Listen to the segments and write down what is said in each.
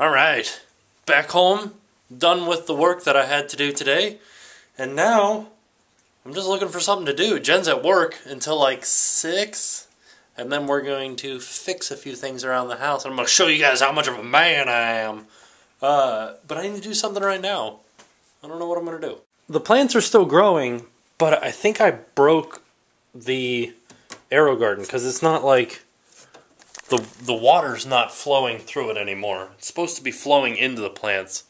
All right, back home, done with the work that I had to do today, and now I'm just looking for something to do. Jen's at work until like 6, and then we're going to fix a few things around the house. I'm going to show you guys how much of a man I am. Uh, but I need to do something right now. I don't know what I'm going to do. The plants are still growing, but I think I broke the AeroGarden because it's not like the the water's not flowing through it anymore. It's supposed to be flowing into the plants.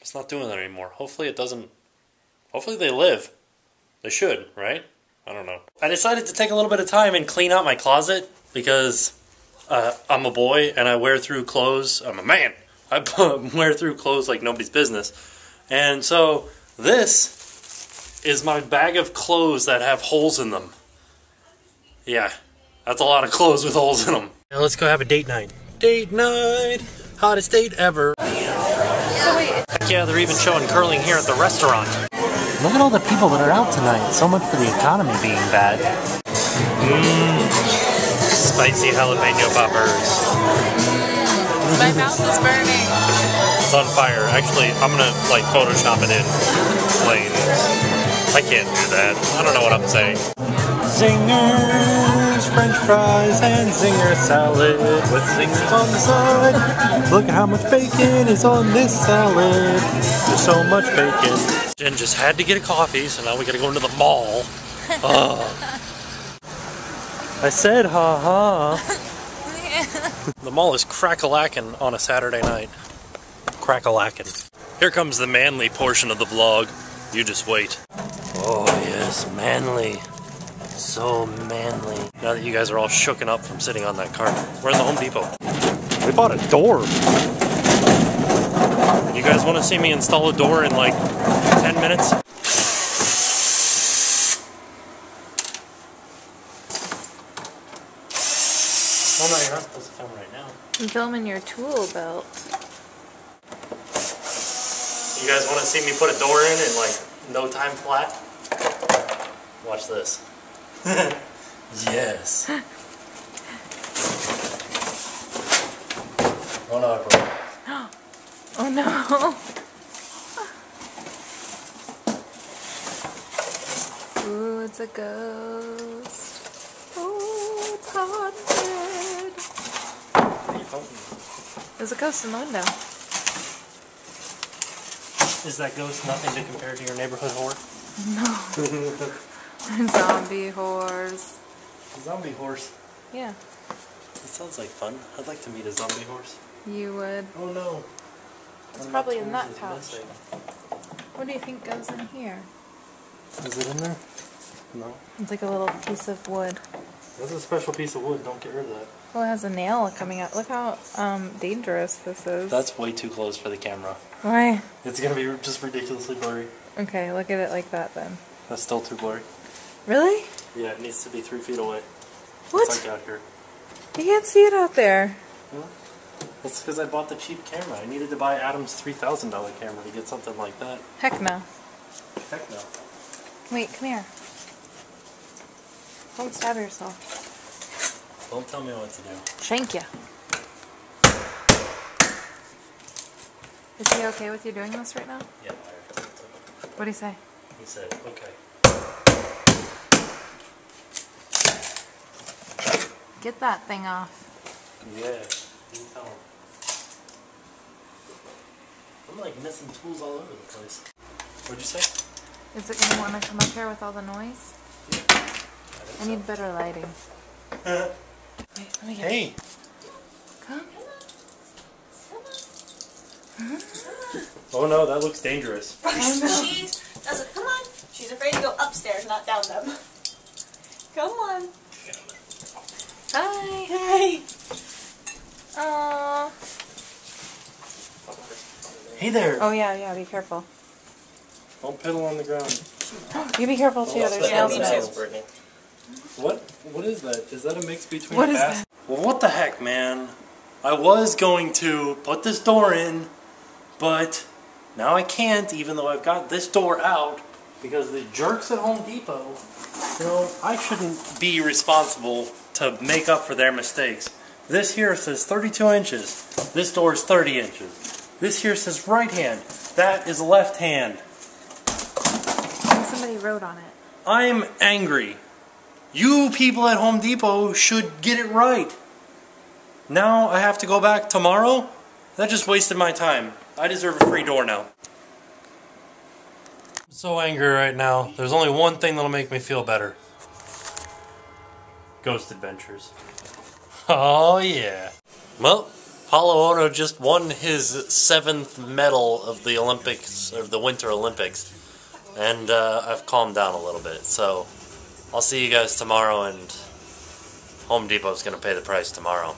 It's not doing that anymore. Hopefully it doesn't. Hopefully they live. They should, right? I don't know. I decided to take a little bit of time and clean out my closet because uh, I'm a boy and I wear through clothes. I'm a man. I wear through clothes like nobody's business. And so this is my bag of clothes that have holes in them. Yeah, that's a lot of clothes with holes in them. Now let's go have a date night. Date night! Hottest date ever. Yeah, they're even showing curling here at the restaurant. Look at all the people that are out tonight. So much for the economy being bad. Mmm. Spicy jalapeno poppers. My mouth is burning. It's on fire. Actually, I'm gonna like Photoshop it in flames. I can't do that. I don't know what I'm saying. Zingers, French fries, and zinger salad with zingers on the side. Look at how much bacon is on this salad. There's so much bacon. Jen just had to get a coffee, so now we gotta go into the mall. Ugh. I said ha ha. The mall is crack-a-lackin' on a Saturday night. Crack-a-lackin'. Here comes the manly portion of the vlog. You just wait. Oh yes, manly. So manly. Now that you guys are all shooken up from sitting on that cart, we're in the Home Depot. We bought a door. You guys want to see me install a door in like 10 minutes? Oh no, you're not supposed to film right now. I'm filming your tool belt. You guys want to see me put a door in in like no time flat? Watch this. yes. Oh no, I broke it. Oh no. Ooh, it's a ghost. Oh, it's haunted. What are you pointing at? There's a ghost in the window. Is that ghost nothing to compare to your neighborhood whore? No. Zombie horse. Zombie horse. Yeah, That sounds like fun. I'd like to meet a zombie horse. you would. Oh no. It's One of probably in that pouch. What do you think goes in here? Is it in there? No. It's like a little piece of wood. That's a special piece of wood. Don't get rid of that. Well, it has a nail coming out. Look how um, dangerous this is. That's way too close for the camera. Why? It's gonna be just ridiculously blurry. Okay, look at it like that then. That's still too blurry. Really? Yeah, it needs to be three feet away. What? It's like out here. You can't see it out there. Huh? That's because I bought the cheap camera. I needed to buy Adam's $3,000 camera to get something like that. Heck no. Heck no. Wait, come here. Don't stab yourself. Don't tell me what to do. Shank you. Is he okay with you doing this right now? Yeah. What do you say? he said, okay. Get that thing off. Yeah, you tell him. I'm like missing tools all over the place. What'd you say? Is it gonna want to come up here with all the noise? I need better lighting. Wait, let me get Hey, Come. oh no, that looks dangerous. She doesn't. Come on. She's afraid to go upstairs, not down them. Come on. Hi. Hey. Aww. Hey there. Oh yeah, yeah. Be careful. Don't piddle on the ground. You be careful too. There's Yeah, nails me in too. it. What? What is that? Is that a mix between What a is bass? that? Well, what the heck, man? I was going to put this door in, but now I can't, even though I've got this door out, because the jerks at Home Depot, you know, I shouldn't be responsible to make up for their mistakes. This here says 32 inches. This door is 30 inches. This here says right hand. That is left hand. Somebody wrote on it. I'm angry. You people at Home Depot should get it right. Now I have to go back tomorrow? That just wasted my time. I deserve a free door now. I'm so angry right now. There's only one thing that'll make me feel better. Ghost Adventures. Oh yeah. Well, Apolo Ohno just won his seventh medal of the Olympics, of the Winter Olympics. And uh, I've calmed down a little bit, so I'll see you guys tomorrow, and Home Depot's gonna pay the price tomorrow.